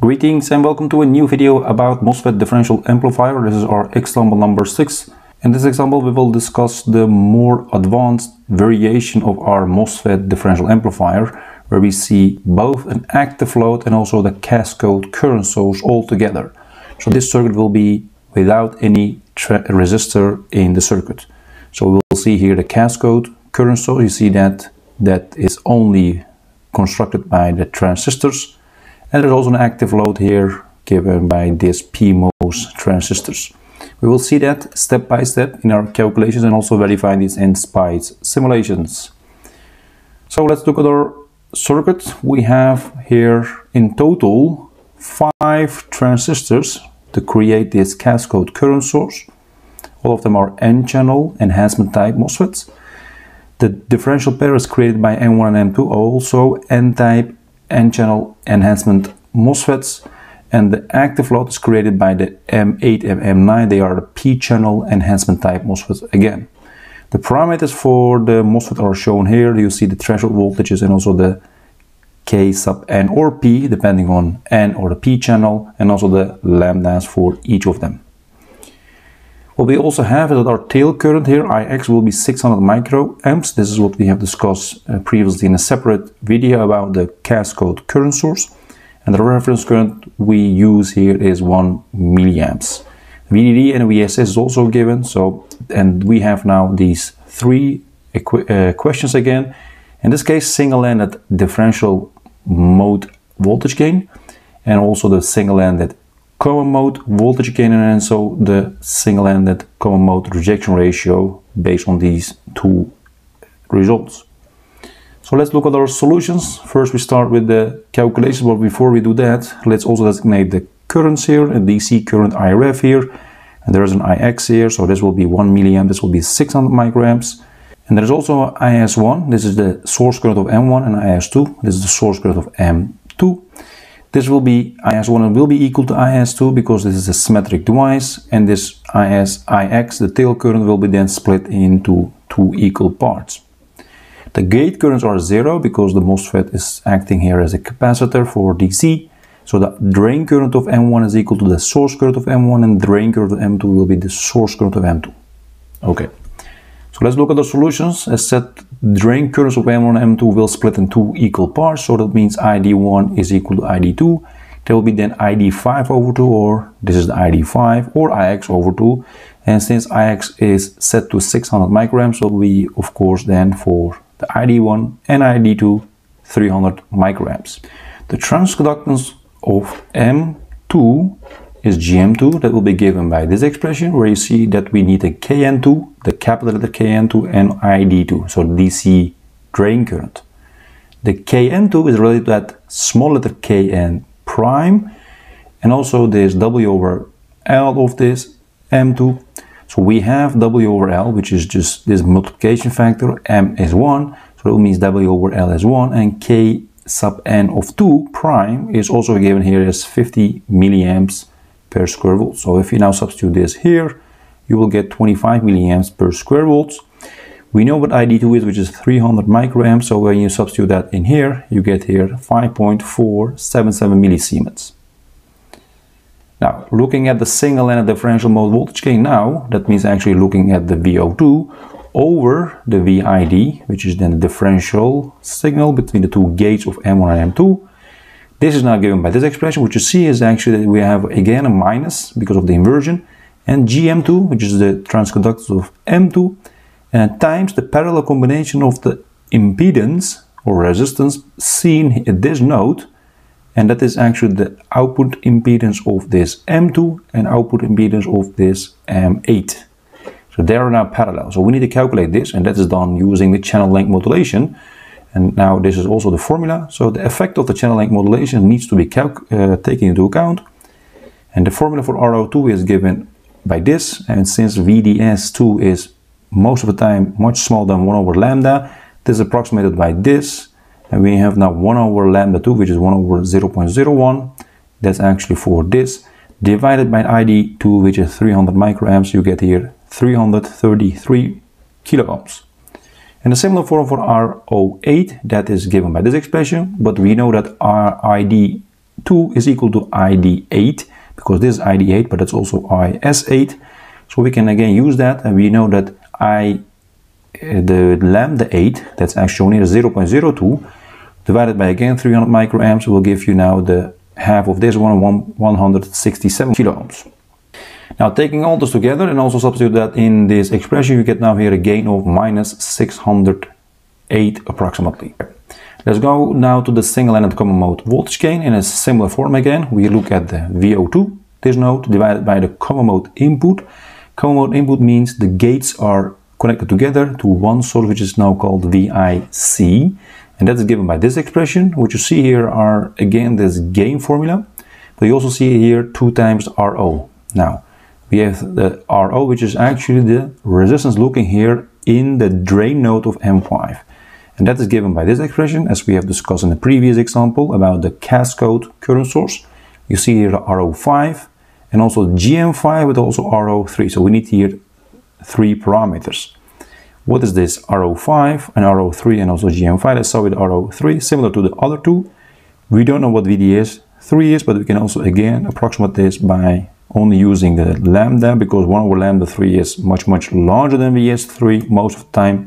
Greetings and welcome to a new video about MOSFET differential amplifier. This is our example number 6. In this example we will discuss the more advanced variation of our MOSFET differential amplifier where we see both an active load and also the cascode current source all together. So this circuit will be without any resistor in the circuit. So we will see here the cascode current source. You see that that is only constructed by the transistors and there's also an active load here given by these PMOS transistors. We will see that step by step in our calculations and also verify these in SPICE simulations. So let's look at our circuit. We have here in total five transistors to create this cascode current source. All of them are N-channel enhancement type MOSFETs. The differential pair is created by M1 and M2, also N-type N-channel enhancement MOSFETs and the active load is created by the M8 and M9. They are the P-channel enhancement type MOSFETs again. The parameters for the MOSFET are shown here. You see the threshold voltages and also the K sub N or P depending on N or the P channel and also the lambdas for each of them. What we also have is that our tail current here, IX, will be 600 microamps. This is what we have discussed uh, previously in a separate video about the cascode current source. And the reference current we use here is 1 milliamps. VDD and VSS is also given. So, and we have now these three uh, questions again. In this case, single-ended differential mode voltage gain and also the single-ended common mode voltage gain and so the single-ended common mode rejection ratio based on these two results. So let's look at our solutions. First we start with the calculations, but before we do that, let's also designate the currents here, a DC current IRF here, and there is an IX here, so this will be 1 milliamp, this will be 600 microamps. And there is also IS1, this is the source current of M1, and IS2, this is the source current of M2. This will be IS1 will be equal to IS2 because this is a symmetric device and this IS IX, the tail current, will be then split into two equal parts. The gate currents are zero because the MOSFET is acting here as a capacitor for DC. So the drain current of M1 is equal to the source current of M1 and drain current of M2 will be the source current of M2. Okay. So let's look at the solutions. As said, drain currents of M1 and M2 will split in two equal parts. So that means ID1 is equal to ID2. There will be then ID5 over 2 or this is the ID5 or IX over 2. And since IX is set to 600 microamps, so we of course then for the ID1 and ID2 300 microamps. The transconductance of M2 is GM2 that will be given by this expression where you see that we need a KN2, the capital letter KN2 and ID2, so DC drain current. The KN2 is related to that small letter KN prime and also this W over L of this M2. So we have W over L, which is just this multiplication factor, M is 1, so it means W over L is 1, and K sub N of 2 prime is also given here as 50 milliamps per square volt. So if you now substitute this here, you will get 25 milliamps per square volts. We know what ID2 is, which is 300 microamps. So when you substitute that in here, you get here 5.477 millisiemens. Now, looking at the single-ended differential mode voltage gain now, that means actually looking at the VO2 over the VID, which is then the differential signal between the two gates of M1 and M2. This is now given by this expression. What you see is actually that we have again a minus because of the inversion and GM2, which is the transconductance of M2, and times the parallel combination of the impedance or resistance seen at this node, and that is actually the output impedance of this M2 and output impedance of this M8. So they are now parallel. So we need to calculate this, and that is done using the channel length modulation. And now this is also the formula. So the effect of the channel length modulation needs to be uh, taken into account. And the formula for RO2 is given by this. And since VDS2 is most of the time much smaller than 1 over lambda, this is approximated by this. And we have now 1 over lambda 2, which is 1 over 0.01. That's actually for this. Divided by ID2, which is 300 microamps, you get here 333 kiloohms. And a similar form for RO8 that is given by this expression, but we know that our ID ID2 is equal to ID8 because this is ID8 but it's also IS8 so we can again use that and we know that I uh, the lambda 8 that's actually shown here 0.02 divided by again 300 microamps will give you now the half of this one 167 kilo ohms. Now taking all this together and also substitute that in this expression you get now here a gain of minus 608 approximately. Let's go now to the single-ended common mode voltage gain in a similar form again. We look at the VO2, this node, divided by the common mode input. Common mode input means the gates are connected together to one source which is now called VIC. And that is given by this expression. What you see here are again this gain formula. But you also see here 2 times RO. Now, we have the RO which is actually the resistance looking here in the drain node of M5. And that is given by this expression, as we have discussed in the previous example about the cascode current source. You see here the RO5 and also GM5 but also RO3. So we need here three parameters. What is this RO5 and RO3 and also GM5? Let's start with RO3, similar to the other two. We don't know what VDS3 is, but we can also again approximate this by only using the lambda because 1 over lambda 3 is much much larger than VS3 most of the time.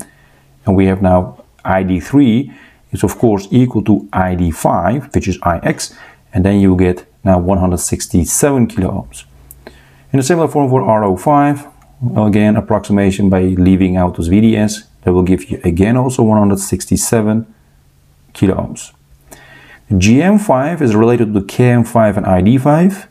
And we have now ID3 is of course equal to ID5, which is IX, and then you get now 167 kilo ohms. In a similar form for RO5, again approximation by leaving out those VDS, that will give you again also 167 kilo ohms. GM5 is related to KN5 and ID5,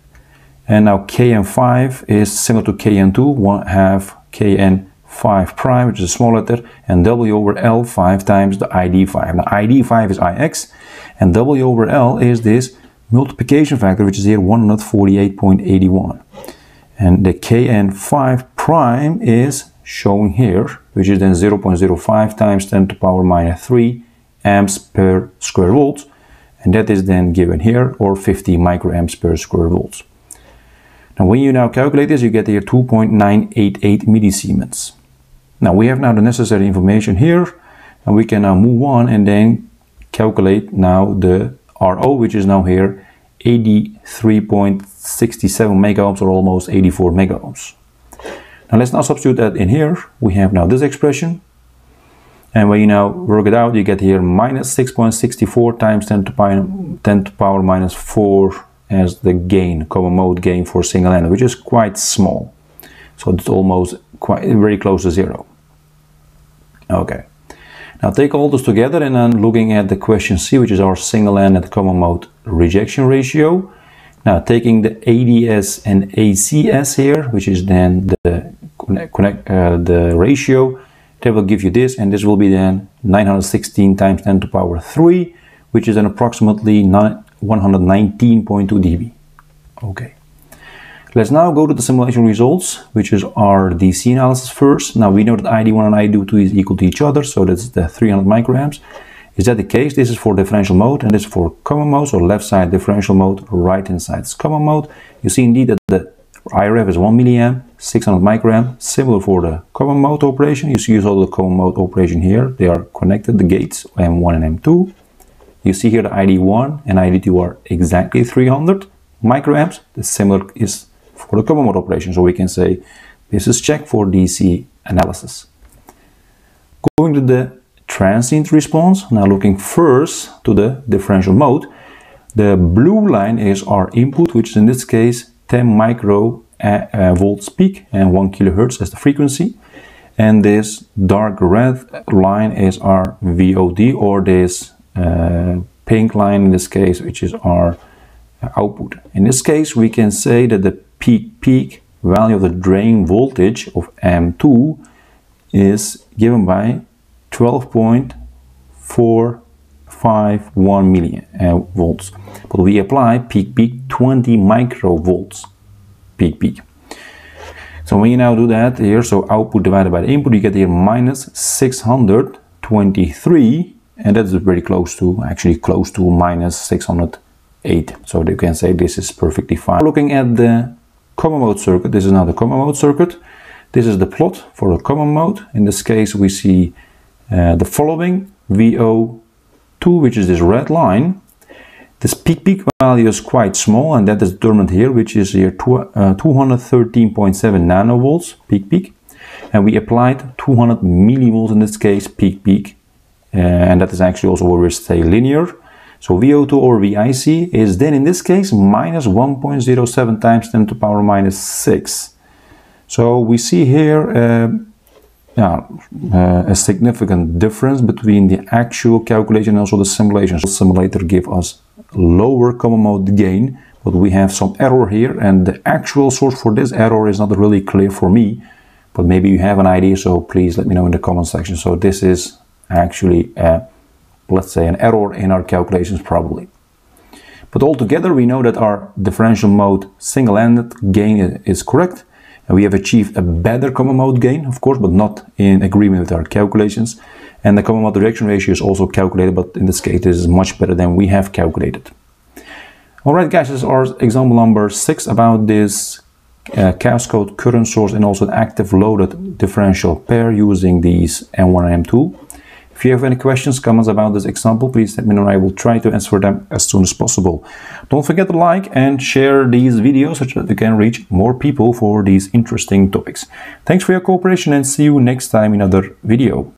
and now Kn5 is similar to KN2, one half KN 5 prime, which is a small letter, and W over L 5 times the ID5. Now ID5 is IX, and W over L is this multiplication factor, which is here 148.81. And the KN5 prime is shown here, which is then 0.05 times 10 to the power minus 3 amps per square volt. And that is then given here, or 50 microamps per square volts. Now when you now calculate this, you get here 2.988 millisiemens. Now we have now the necessary information here and we can now move on and then calculate now the RO which is now here 83.67 mega ohms or almost 84 mega ohms. Now let's now substitute that in here. We have now this expression and when you now work it out you get here minus 6.64 times 10 to, power, 10 to power minus 4 as the gain, common mode gain for single ended, which is quite small. So it's almost quite very close to zero. Okay. Now take all this together and then looking at the question C, which is our single ended common mode rejection ratio. Now taking the ADS and ACS here, which is then the connect, uh, the ratio, that will give you this, and this will be then 916 times 10 to the power 3, which is then approximately 119.2 dB. Okay. Let's now go to the simulation results, which is our DC analysis first. Now we know that ID1 and ID2 is equal to each other, so that's the 300 microamps. Is that the case? This is for differential mode and this is for common mode, so left side differential mode, right hand side is common mode. You see indeed that the IRF is 1 milliamp, 600 microamp, similar for the common mode operation. You see all the common mode operation here. They are connected, the gates M1 and M2. You see here the ID1 and ID2 are exactly 300 microamps. The similar is for the common mode operation. So we can say this is check for DC analysis. Going to the transient response, now looking first to the differential mode. The blue line is our input, which is in this case 10 micro uh, uh, volts peak and 1 kilohertz as the frequency. And this dark red line is our VOD or this pink line in this case, which is our output. In this case, we can say that the peak peak value of the drain voltage of M2 is given by 12.451 millivolts. Uh, but we apply peak peak 20 microvolts peak peak. So when you now do that here, so output divided by the input, you get here minus 623 and that's very close to, actually close to minus 608. So you can say this is perfectly fine. Looking at the common mode circuit, this is now the common mode circuit. This is the plot for the common mode. In this case, we see uh, the following VO2, which is this red line. This peak peak value is quite small and that is determined here, which is here uh, 213.7 nanovolts peak peak. And we applied 200 millivolts in this case peak peak. Uh, and that is actually also where we stay linear. So VO2 or VIC is then in this case minus 1.07 times 10 to the power minus 6. So we see here uh, yeah, uh, a significant difference between the actual calculation and also the simulation. The simulator give us lower common mode gain, but we have some error here and the actual source for this error is not really clear for me, but maybe you have an idea, so please let me know in the comment section. So this is actually, a, let's say, an error in our calculations probably. But altogether, we know that our differential mode single-ended gain is correct and we have achieved a better common mode gain, of course, but not in agreement with our calculations. And the common mode rejection ratio is also calculated, but in this case, it is much better than we have calculated. All right, guys, this is our example number six about this uh, cascode current source and also an active loaded differential pair using these M1 and M2. If you have any questions, comments about this example, please let me know. I will try to answer them as soon as possible. Don't forget to like and share these videos so that you can reach more people for these interesting topics. Thanks for your cooperation and see you next time in another video.